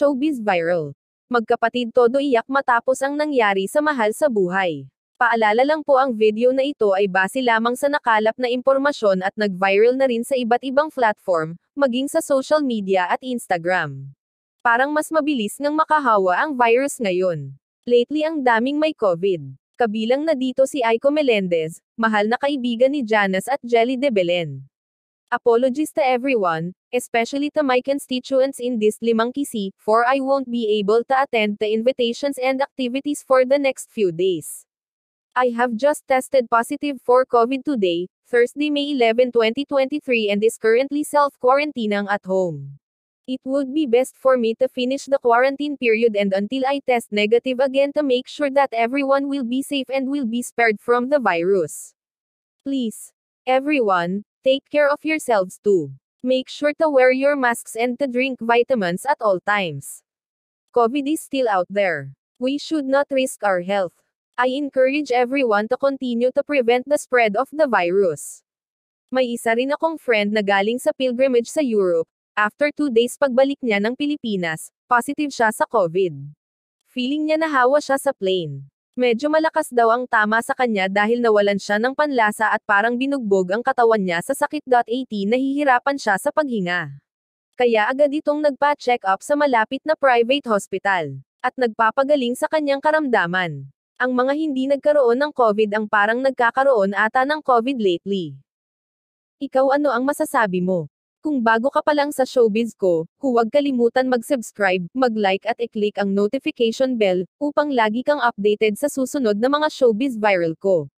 Showbiz Viral. Magkapatid todo iyak matapos ang nangyari sa mahal sa buhay. Paalala lang po ang video na ito ay base lamang sa nakalap na impormasyon at nag-viral na rin sa iba't ibang platform, maging sa social media at Instagram. Parang mas mabilis ngang makahawa ang virus ngayon. Lately ang daming may COVID. Kabilang na dito si Aiko Melendez, mahal na kaibigan ni Janice at Jelly de Belen. Apologies to everyone, especially to my constituents in this limang kisi, for I won't be able to attend the invitations and activities for the next few days. I have just tested positive for COVID today, Thursday, May 11, 2023 and is currently self-quarantining at home. It would be best for me to finish the quarantine period and until I test negative again to make sure that everyone will be safe and will be spared from the virus. Please, everyone, take care of yourselves too. Make sure to wear your masks and to drink vitamins at all times. COVID is still out there. We should not risk our health. I encourage everyone to continue to prevent the spread of the virus. May isa rin akong friend na galing sa pilgrimage sa Europe. After two days pagbalik niya ng Pilipinas, positive siya sa COVID. Feeling niya nahawa siya sa plane. Medyo malakas daw ang tama sa kanya dahil nawalan siya ng panlasa at parang binugbog ang katawan niya sa sakit. At nahihirapan siya sa paghinga. Kaya agad itong nagpa-check up sa malapit na private hospital. At nagpapagaling sa kanyang karamdaman. Ang mga hindi nagkaroon ng COVID ang parang nagkakaroon ata ng COVID lately. Ikaw ano ang masasabi mo? Kung bago ka pa lang sa showbiz ko, huwag kalimutan mag-subscribe, mag-like at i-click ang notification bell, upang lagi kang updated sa susunod na mga showbiz viral ko.